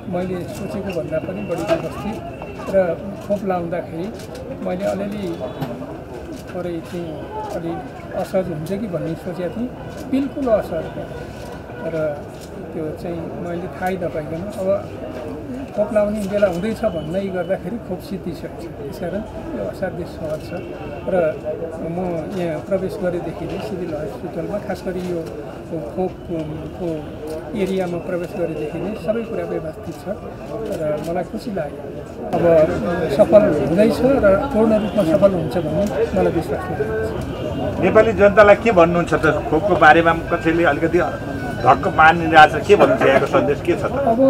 मैले सोचेको भन्दा पनि बढी व्यवस्थित र खोप लाउँदाखेरि मैले अलिअलि थोरै चाहिँ अलि असहज हुन्छ कि भन्ने सोचेको थिएँ। बिल्कुल असहज र त्यो चाहिँ मैले थाहै नपाइकन अब खोप लाउने बेला हुँदैछ भन्दै गर्दाखेरि खोप सिद्धिसकेको छ त्यसकारण यो असाध्यै सहज छ र म यहाँ प्रवेश गरेदेखि नै सिभिल हस्पिटलमा खास गरी यो खोपको एरियामा प्रवेश गरेदेखि नै सबै कुरा व्यवस्थित छ र मलाई खुसी लाग्यो। अब सफल हुँदैछ र पूर्ण रूपमा सफल हुन्छ भन्ने मलाई विश्वास लाग्छ। नेपाली जनतालाई के भन्नुहुन्छ त? खोपको बारेमा कसैले अलिकति धक्क मानिरहेको छ के भन्नुहुन्छ यहाँको सन्देश के छ त? अब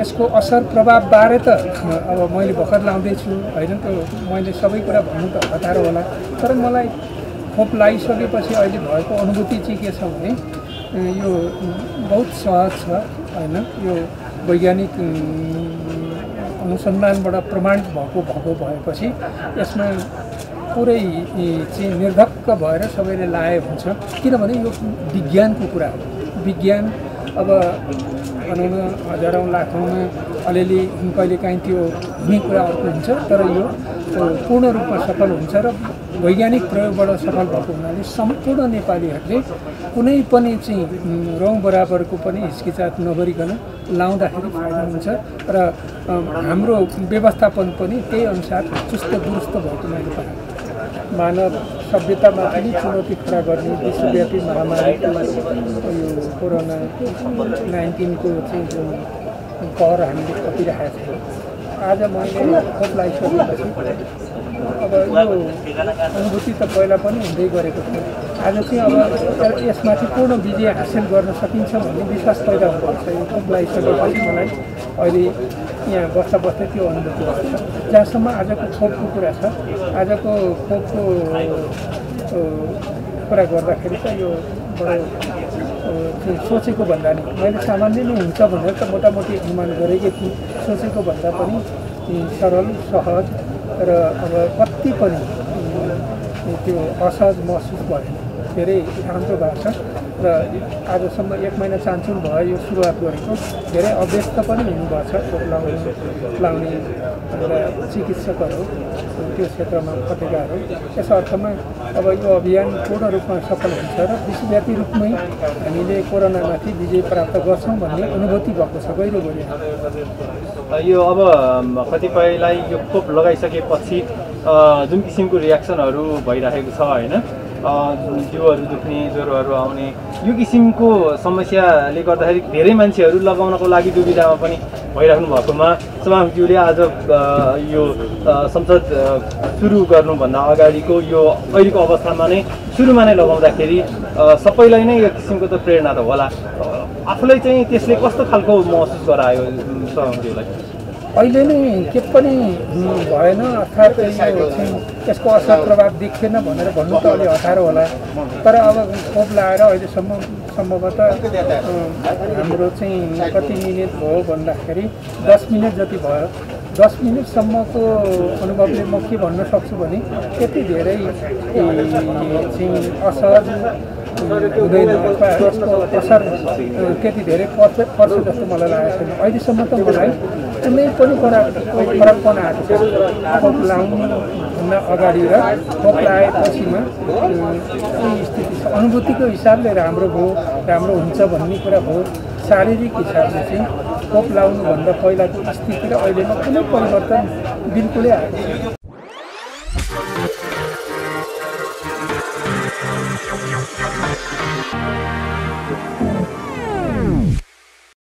यसको असर प्रभावबारे त अब मैले भर्खर लाउँदैछु होइन त्यो मैले सबै कुरा भन्नु त हतारो होला। तर मलाई खोप लगाइसकेपछि अहिले भएको अनुभूति चाहिँ के छ भने यो बहुत सहज छ होइन? यो वैज्ञानिक अनुसन्धानबाट प्रमाणित भएको भएको भएपछि यसमा पुरै चाहिँ निर्धक्क भएर सबैले लाए हुन्छ। किनभने यो विज्ञानको कुरा हो। विज्ञान। अब भनौँ न हजारौँ लाखौँमा अलिअलि कहिलेकाहीँ त्यो हुने कुरा अर्को हुन्छ तर यो पूर्ण रूपमा सफल हुन्छ र वैज्ञानिक प्रयोगबाट सफल भएको हुनाले सम्पूर्ण नेपालीहरूले कुनै पनि चाहिँ उम्, रौँ बराबरको पनि हिचकिचाट नगरिकन लाउँदाखेरि फाइदा हुन्छ र हाम्रो व्यवस्थापन पनि त्यही अनुसार चुस्त दुरुस्त भएको मैले पाएँ मानव सभ्यतामा पनि चुनौती खडा गर्ने विश्वव्यापी महामारीको यो कोरोना नाइन्टिनको चाहिँ जुन कहर हामीले खपिरहेका छौँ। आज मैले खोप लगाइसकेपछि अब यो अनुभूति त पहिला पनि हुँदै गरेको थियो। आज चाहिँ अब यसमाथि पूर्ण विजय हासिल गर्न सकिन्छ भन्ने विश्वास पैदा हुनुपर्छ यो खोप लगाइसकेपछि मलाई अहिले यहाँ बस्दा बस्दै त्यो अनुभूति भएको छ जहाँसम्म आजको खोपको कुरा छ आजको खोपको कुरा गर्दाखेरि त यो बडो सोचेको भन्दा नि मैले सामान्य नै हुन्छ भनेर त मोटामोटी अनुमान गरेकै थिएँ सोचेको भन्दा पनि सरल सहज र अब कति पनि त्यो असहज महसुस भएन धेरै राम्रो भएको छ र आजसम्म एक महिना चान्चुन भयो यो सुरुवात गरेको। धेरै अभ्यस्त पनि हुनुभएको छ खोप लाउने लाउने चिकित्सकहरू त्यो क्षेत्रमा खटेकाहरू यस अर्थमा अब यो अभियान पूर्ण रूपमा सफल हुन्छ र विश्वव्यापी रूपमै हामीले कोरोनामाथि विजय प्राप्त गर्छौँ भन्ने अनुभूति भएको छ गहिरो यो अब कतिपयलाई यो खोप लगाइसकेपछि जुन किसिमको रियाक्सनहरू भइरहेको छ होइन? जिउहरू दुख्ने ज्वरोहरू आउने यो किसिमको समस्याले गर्दाखेरि धेरै मान्छेहरू लगाउनको लागि दुविधामा पनि भइराख्नु भएकोमा सभामुखज्यूले आज यो संसद सुरु गर्नुभन्दा अगाडिको यो अहिलेको अवस्थामा नै सुरुमा नै लगाउँदाखेरि सबैलाई नै यो किसिमको त प्रेरणा त होला। आफूलाई चाहिँ त्यसले कस्तो खालको महसुस गरायो सभामुखज्यूलाई अहिले नै के पनि भएन अर्थात् यसको असर प्रभाव देखिएन भनेर भन्नु त अलि हतारो होला। तर अब खोप लगाएर अहिलेसम्म सम्भवतः हाम्रो चाहिँ कति मिनट भयो भन्दाखेरि दस मिनट जति भयो। दस मिनटसम्मको अनुभवले म के भन्न सक्छु भने त्यति धेरै चाहिँ असहज हुँदैन असर त्यति धेरै पर्छ पर्छ जस्तो मलाई लागेको छैन। अहिलेसम्म त मलाई कुनै पनि कुरा फरकपना आएको छैन। खोप लाउनुभन्दा अगाडि र खोप लगाएपछिमा स्थिति छ। अनुभूतिको हिसाबले राम्रो भयो राम्रो हुन्छ भन्ने कुरा हो शारीरिक हिसाबले चाहिँ खोप लाउनुभन्दा पहिलाको स्थिति र अहिलेमा कुनै परिवर्तन बिल्कुलै आएको छैन।